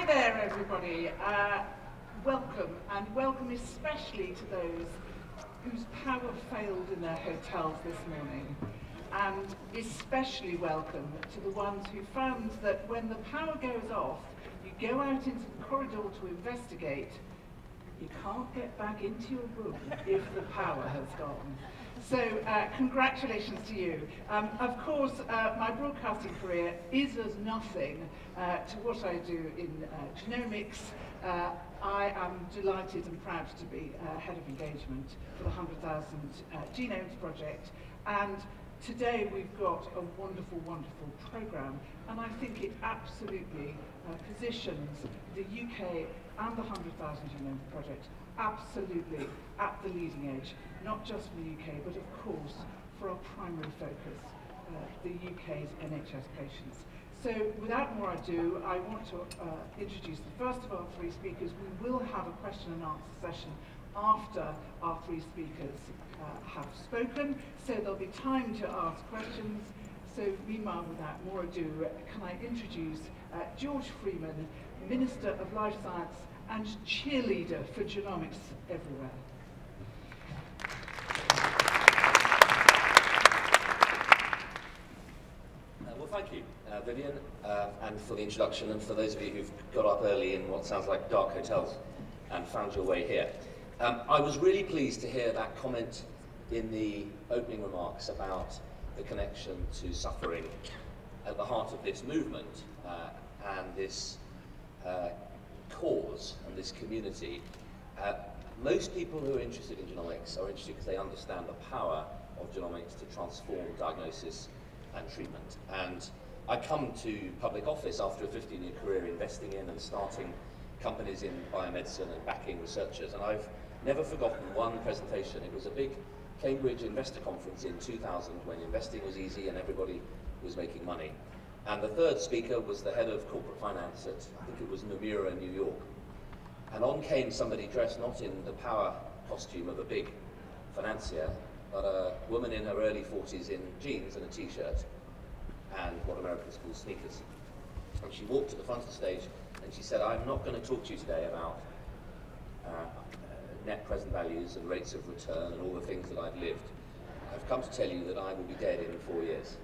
Hi there, everybody. Uh, welcome, and welcome especially to those whose power failed in their hotels this morning. And especially welcome to the ones who found that when the power goes off, you go out into the corridor to investigate, you can't get back into your room if the power has gone. So uh, congratulations to you. Um, of course, uh, my broadcasting career is as nothing uh, to what I do in uh, genomics. Uh, I am delighted and proud to be uh, head of engagement for the 100,000 Genomes Project. And today we've got a wonderful, wonderful programme. And I think it absolutely positions the UK and the 100,000 Genomes Project absolutely at the leading edge, not just for the UK, but of course for our primary focus, uh, the UK's NHS patients. So without more ado, I want to uh, introduce the first of our three speakers. We will have a question and answer session after our three speakers uh, have spoken, so there'll be time to ask questions. So meanwhile, without more ado, can I introduce uh, George Freeman, Minister of Life Science and cheerleader for genomics everywhere. Uh, and for the introduction, and for those of you who've got up early in what sounds like dark hotels and found your way here. Um, I was really pleased to hear that comment in the opening remarks about the connection to suffering at the heart of this movement uh, and this uh, cause and this community, uh, most people who are interested in genomics are interested because they understand the power of genomics to transform diagnosis and treatment. And I come to public office after a 15-year career investing in and starting companies in biomedicine and backing researchers, and I've never forgotten one presentation. It was a big Cambridge investor conference in 2000 when investing was easy and everybody was making money. And the third speaker was the head of corporate finance at, I think it was Nomura in New York. And on came somebody dressed not in the power costume of a big financier, but a woman in her early 40s in jeans and a t-shirt and what Americans call sneakers. And she walked to the front of the stage and she said, I'm not going to talk to you today about uh, net present values and rates of return and all the things that I've lived. I've come to tell you that I will be dead in four years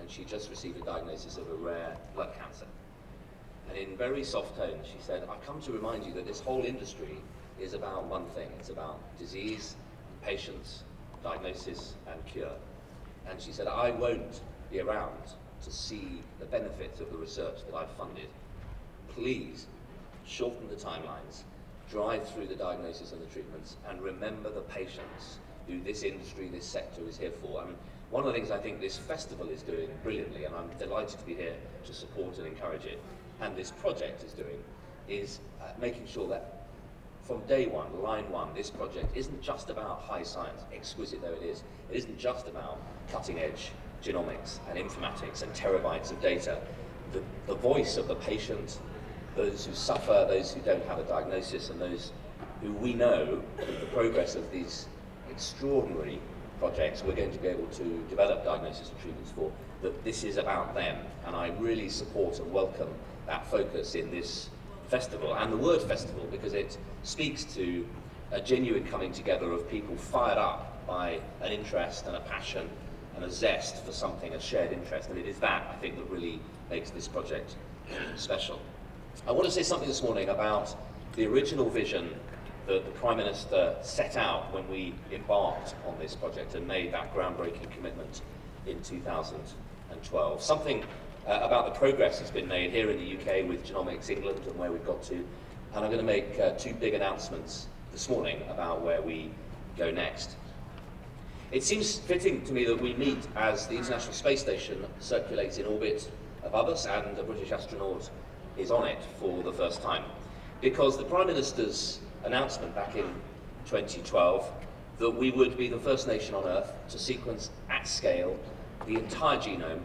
and she just received a diagnosis of a rare blood cancer. And in very soft tones, she said, I've come to remind you that this whole industry is about one thing. It's about disease, patients, diagnosis, and cure. And she said, I won't be around to see the benefits of the research that I've funded. Please shorten the timelines, drive through the diagnosis and the treatments, and remember the patients who this industry, this sector is here for. I mean, one of the things I think this festival is doing brilliantly, and I'm delighted to be here to support and encourage it, and this project is doing, is uh, making sure that from day one, line one, this project isn't just about high science, exquisite though it is. It isn't just about cutting edge genomics and informatics and terabytes of data. The, the voice of the patient, those who suffer, those who don't have a diagnosis, and those who we know, with the progress of these extraordinary projects we're going to be able to develop diagnosis and treatments for, that this is about them. And I really support and welcome that focus in this festival, and the word festival, because it speaks to a genuine coming together of people fired up by an interest and a passion and a zest for something, a shared interest. And it is that, I think, that really makes this project special. I want to say something this morning about the original vision that the Prime Minister set out when we embarked on this project and made that groundbreaking commitment in 2012. Something uh, about the progress that's been made here in the UK with Genomics England and where we've got to. And I'm going to make uh, two big announcements this morning about where we go next. It seems fitting to me that we meet as the International Space Station circulates in orbit above us and a British astronaut is on it for the first time. Because the Prime Minister's announcement back in 2012 that we would be the first nation on Earth to sequence at scale the entire genome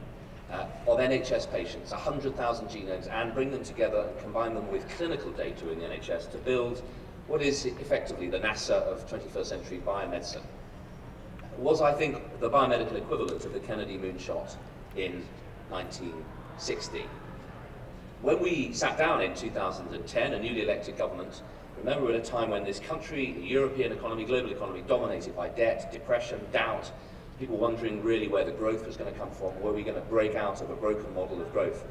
uh, of NHS patients, 100,000 genomes, and bring them together and combine them with clinical data in the NHS to build what is effectively the NASA of 21st century biomedicine. Was, I think, the biomedical equivalent of the Kennedy moonshot in 1960. when we sat down in 2010, a newly elected government, remember at a time when this country, the European economy, global economy, dominated by debt, depression, doubt, people wondering really where the growth was going to come from, were we going to break out of a broken model of growth.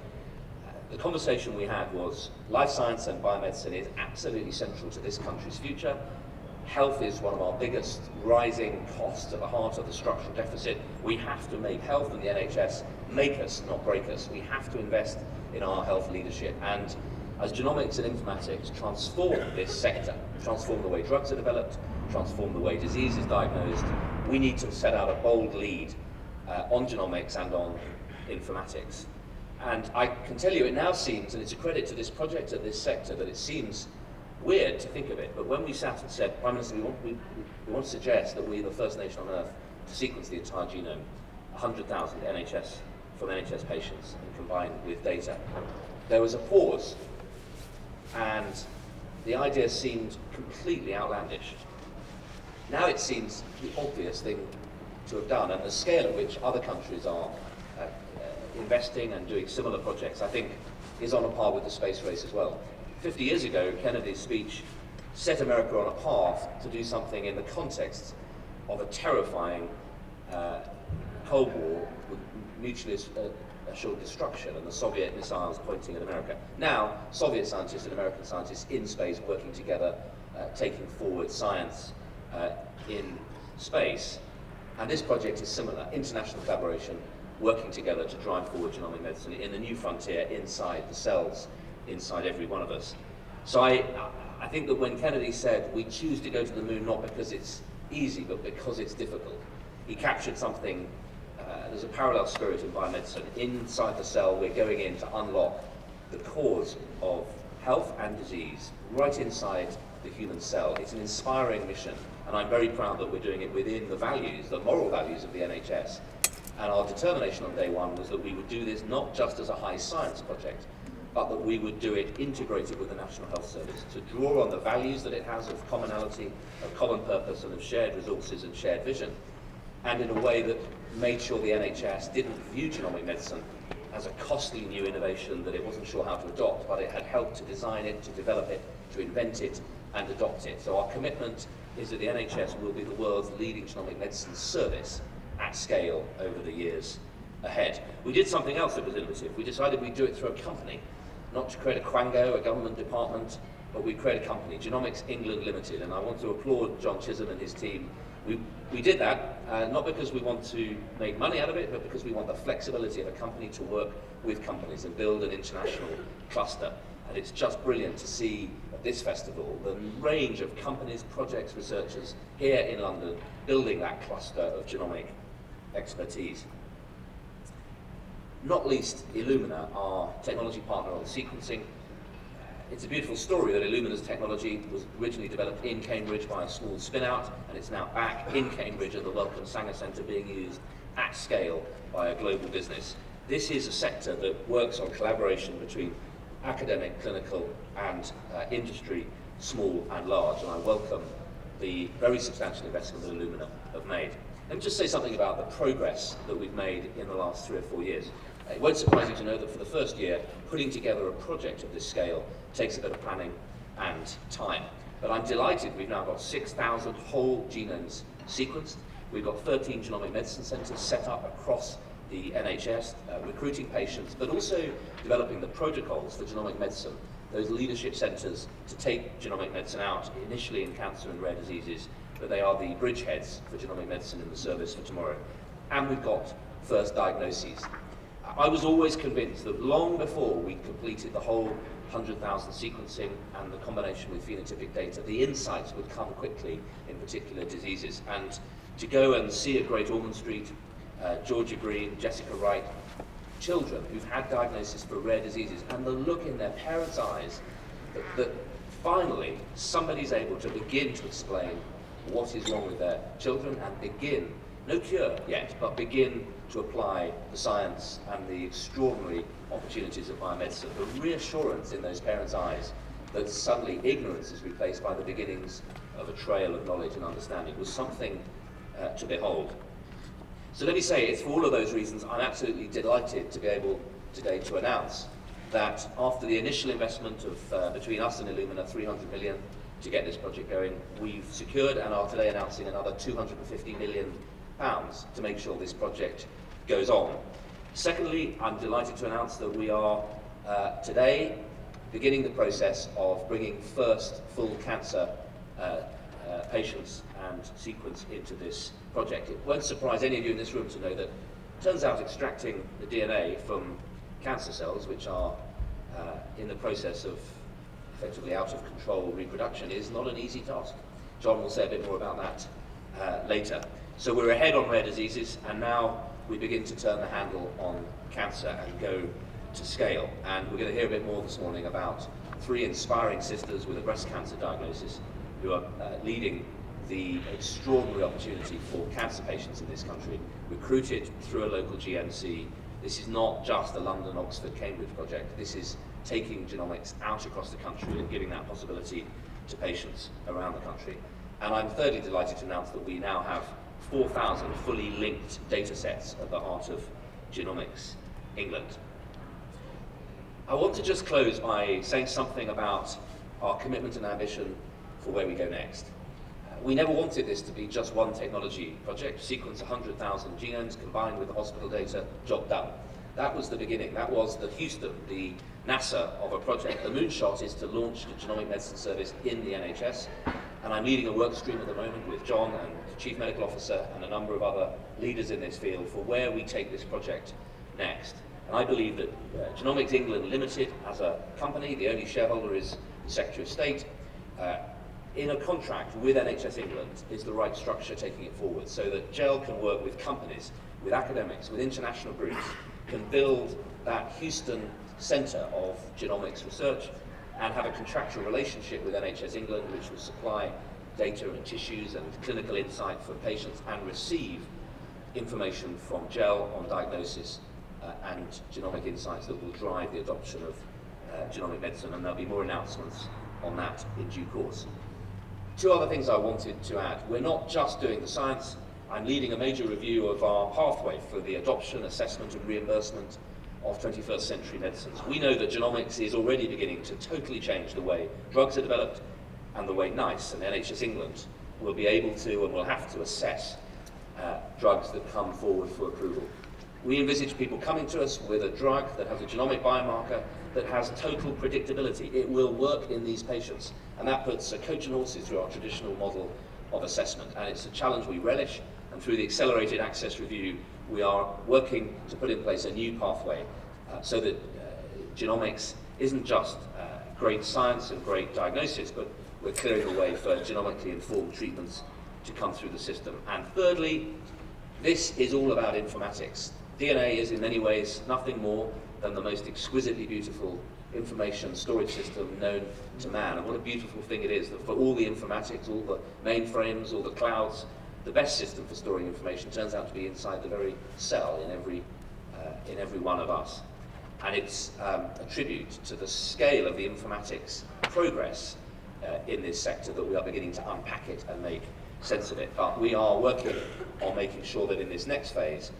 The conversation we had was life science and biomedicine is absolutely central to this country's future. Health is one of our biggest rising costs at the heart of the structural deficit. We have to make health and the NHS make us, not break us. We have to invest in our health leadership. And as genomics and informatics transform this sector, transform the way drugs are developed, transform the way disease is diagnosed, we need to set out a bold lead uh, on genomics and on informatics. And I can tell you it now seems, and it's a credit to this project and this sector, that it seems weird to think of it, but when we sat and said, Prime Minister, we want, we, we want to suggest that we're the first nation on earth to sequence the entire genome, 100,000 NHS from NHS patients and combined with data, there was a pause, and the idea seemed completely outlandish. Now it seems the obvious thing to have done, and the scale at which other countries are uh, uh, investing and doing similar projects, I think, is on a par with the space race as well. 50 years ago, Kennedy's speech set America on a path to do something in the context of a terrifying uh, Cold War with mutually uh, assured destruction and the Soviet missiles pointing at America. Now, Soviet scientists and American scientists in space working together, uh, taking forward science uh, in space. And this project is similar, international collaboration, working together to drive forward genomic medicine in the new frontier inside the cells, inside every one of us. So I, I think that when Kennedy said, we choose to go to the moon not because it's easy, but because it's difficult, he captured something, uh, there's a parallel spirit in biomedicine. Inside the cell, we're going in to unlock the cause of health and disease right inside the human cell. It's an inspiring mission, and I'm very proud that we're doing it within the values, the moral values of the NHS. And our determination on day one was that we would do this not just as a high science project, but that we would do it integrated with the National Health Service to draw on the values that it has of commonality, of common purpose, and of shared resources and shared vision, and in a way that made sure the NHS didn't view genomic medicine as a costly new innovation that it wasn't sure how to adopt, but it had helped to design it, to develop it, to invent it, and adopt it. So our commitment is that the NHS will be the world's leading genomic medicine service at scale over the years ahead. We did something else that was innovative. We decided we'd do it through a company, not to create a quango, a government department, but we create a company, Genomics England Limited, and I want to applaud John Chisholm and his team. We, we did that, uh, not because we want to make money out of it, but because we want the flexibility of a company to work with companies and build an international cluster. And it's just brilliant to see at this festival the range of companies, projects, researchers here in London building that cluster of genomic expertise. Not least Illumina, our technology partner on sequencing. It's a beautiful story that Illumina's technology was originally developed in Cambridge by a small spin-out, and it's now back in Cambridge at the Wellcome Sanger Centre being used at scale by a global business. This is a sector that works on collaboration between academic, clinical, and uh, industry, small and large, and I welcome the very substantial investment that Illumina have made. Let me just say something about the progress that we've made in the last three or four years. It won't surprise you to know that for the first year, putting together a project of this scale takes a bit of planning and time. But I'm delighted we've now got 6,000 whole genomes sequenced. We've got 13 genomic medicine centres set up across the NHS, uh, recruiting patients, but also developing the protocols for genomic medicine, those leadership centres to take genomic medicine out, initially in cancer and rare diseases, but they are the bridgeheads for genomic medicine in the service for tomorrow. And we've got first diagnoses. I was always convinced that long before we completed the whole 100,000 sequencing and the combination with phenotypic data, the insights would come quickly in particular diseases. And to go and see at Great Ormond Street, uh, Georgia Green, Jessica Wright, children who've had diagnosis for rare diseases, and the look in their parents' eyes that, that finally somebody's able to begin to explain what is wrong with their children and begin, no cure yet, but begin to apply the science and the extraordinary opportunities of biomedicine. The reassurance in those parents' eyes that suddenly ignorance is replaced by the beginnings of a trail of knowledge and understanding was something uh, to behold. So let me say, it's for all of those reasons I'm absolutely delighted to be able today to announce that after the initial investment of uh, between us and Illumina, 300 million to get this project going, we've secured and are today announcing another 250 million pounds to make sure this project goes on. Secondly, I'm delighted to announce that we are uh, today beginning the process of bringing first full cancer uh, uh, patients and sequence into this project. It won't surprise any of you in this room to know that it turns out extracting the DNA from cancer cells, which are uh, in the process of effectively out of control reproduction, is not an easy task. John will say a bit more about that uh, later. So we're ahead on rare diseases, and now we begin to turn the handle on cancer and go to scale. And we're going to hear a bit more this morning about three inspiring sisters with a breast cancer diagnosis who are uh, leading the extraordinary opportunity for cancer patients in this country, recruited through a local GMC. This is not just a London, Oxford, Cambridge project. This is taking genomics out across the country and giving that possibility to patients around the country. And I'm thirdly delighted to announce that we now have 4,000 fully linked data sets at the heart of Genomics England. I want to just close by saying something about our commitment and ambition for where we go next. We never wanted this to be just one technology project, sequence 100,000 genomes combined with the hospital data, job done. That was the beginning. That was the Houston, the NASA of a project. The moonshot is to launch the genomic medicine service in the NHS. And I'm leading a work stream at the moment with John and the Chief Medical Officer and a number of other leaders in this field for where we take this project next. And I believe that uh, Genomics England Limited, as a company, the only shareholder is the Secretary of State, uh, in a contract with NHS England is the right structure taking it forward so that GEL can work with companies, with academics, with international groups, can build that Houston centre of genomics research and have a contractual relationship with NHS England which will supply data and tissues and clinical insight for patients and receive information from GEL on diagnosis uh, and genomic insights that will drive the adoption of uh, genomic medicine and there'll be more announcements on that in due course. Two other things I wanted to add. We're not just doing the science. I'm leading a major review of our pathway for the adoption, assessment and reimbursement of 21st century medicines. We know that genomics is already beginning to totally change the way drugs are developed and the way NICE and NHS England will be able to and will have to assess uh, drugs that come forward for approval. We envisage people coming to us with a drug that has a genomic biomarker that has total predictability. It will work in these patients. And that puts a coach and horses through our traditional model of assessment. And it's a challenge we relish. And through the Accelerated Access Review, we are working to put in place a new pathway uh, so that uh, genomics isn't just uh, great science and great diagnosis, but we're clearing the way for genomically informed treatments to come through the system. And thirdly, this is all about informatics. DNA is in many ways nothing more than the most exquisitely beautiful information storage system known to man. And what a beautiful thing it is that for all the informatics, all the mainframes, all the clouds, the best system for storing information turns out to be inside the very cell in every, uh, in every one of us. And it's um, a tribute to the scale of the informatics progress uh, in this sector that we are beginning to unpack it and make sense of it. But we are working on making sure that in this next phase,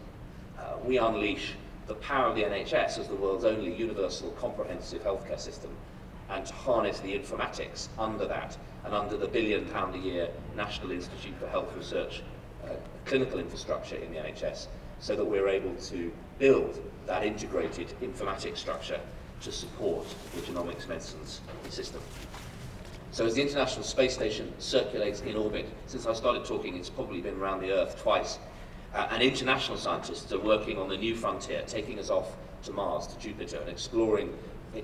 uh, we unleash the power of the NHS as the world's only universal comprehensive healthcare system and to harness the informatics under that and under the billion pound a year National Institute for Health Research uh, clinical infrastructure in the NHS so that we're able to build that integrated informatics structure to support the genomics medicines system. So as the International Space Station circulates in orbit, since I started talking, it's probably been around the Earth twice uh, and international scientists are working on the new frontier, taking us off to Mars, to Jupiter, and exploring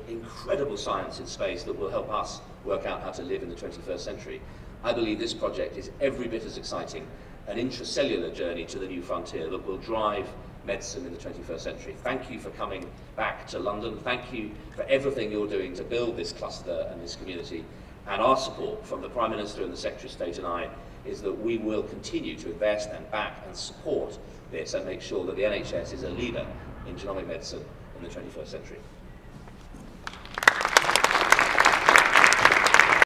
incredible science in space that will help us work out how to live in the 21st century. I believe this project is every bit as exciting an intracellular journey to the new frontier that will drive medicine in the 21st century. Thank you for coming back to London. Thank you for everything you're doing to build this cluster and this community. And our support from the Prime Minister and the Secretary of State and I is that we will continue to invest and back and support this and make sure that the NHS is a leader in genomic medicine in the 21st century.